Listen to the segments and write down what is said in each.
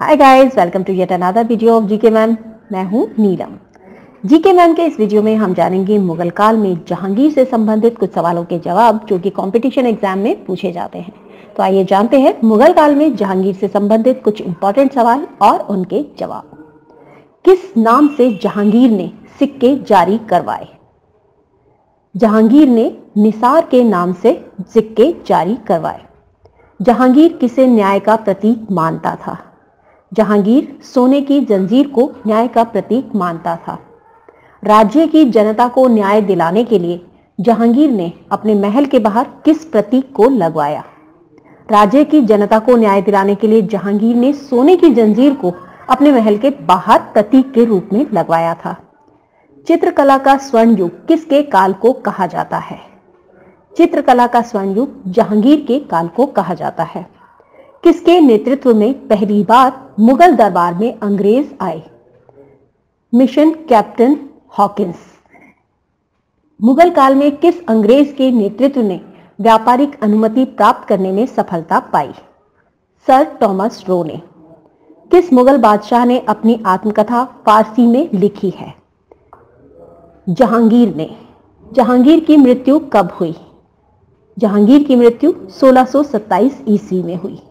Hi guys welcome to yet another video of GK ma'am मैं हूँ नीलम। GK ma'am के इस वीडियो में हम जानेंगे मुगल काल में जहांगीर से संबंधित कुछ सवालों के जवाब जो कि कंपटीशन एग्ज़ाम में पूछे जाते हैं। तो आइए जानते हैं मुगल काल में जहांगीर से संबंधित कुछ इंपॉर्टेंट सवाल और उनके जवाब। किस नाम से जहांगीर ने सिक्के जारी करवाए? जहांगीर ने निसार के नाम से सिक्के जारी करवाए। जहांगीर किसे न्याय का प्रतीक मानता था? जहांगीर सोने की जंजीर को न्याय का प्रतीक मानता था। राज्य की जनता को न्याय दिलाने के लिए जहांगीर ने अपने महल के बाहर किस प्रतीक को लगवाया? राज्य की जनता को न्याय दिलाने के लिए जहांगीर ने सोने की जंजीर को अपने महल के बाहर प्रतीक के रूप में लगवाया था। चित्रकला का स्वर्ण युग किसके काल को कहा जाता है? चित्रकला का स्वर्ण युग जहांगीर के काल को कहा जाता है। किसके नेतृत्व में पहली बार मुगल दरबार में अंग्रेज़ आए? Mission captain Hawkins. मुगल काल में किस अंग्रेज़ के नेतृत्व ने व्यापारिक अनुमति प्राप्त करने में सफलता पाई? सर टॉमस रो ने। किस मुगल बादशाह ने अपनी आत्मकथा फारसी में लिखी है? जहांगीर ने। जहांगीर की मृत्यु कब हुई? जहांगीर की मृत्यु 1627 ईस्वी में हुई।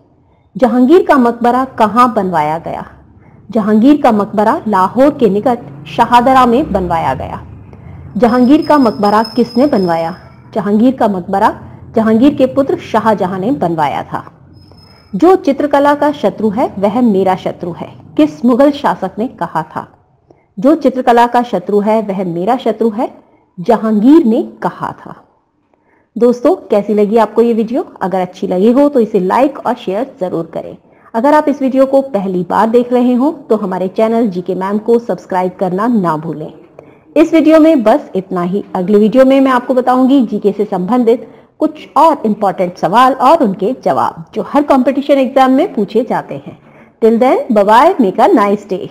जहांगीर का मकबरा कहाँ बनवाया गया? जहांगीर का मकबरा लाहौर के निकट शाहदरा में बनवाया गया। जहांगीर का मकबरा किसने बनवाया? जहांगीर का मकबरा जहांगीर के पुत्र शाहजहां ने बनवाया था। जो चित्रकला का शत्रु है, वह मेरा शत्रु है, किस मुगल शासक ने कहा था? जो चित्रकला का शत्रु है, वह मेरा शत्रु है, जहांगीर ने कहा था। दोस्तों, कैसी लगी आपको ये वीडियो? अगर अच्छी लगी हो तो इसे लाइक और शेयर ज़रूर करें। अगर आप इस वीडियो को पहली बार देख रहे हो तो हमारे चैनल जीके मैम को सब्सक्राइब करना ना भूलें। इस वीडियो में बस इतना ही। अगले वीडियो में मैं आपको बताऊँगी जीके से संबंधित कुछ और इम्पोर्टेंट सवाल और उनके जवाब, जो हर कॉम्पिटिशन एग्ज़ाम में पूछे जाते हैं। Till then bye make a nice day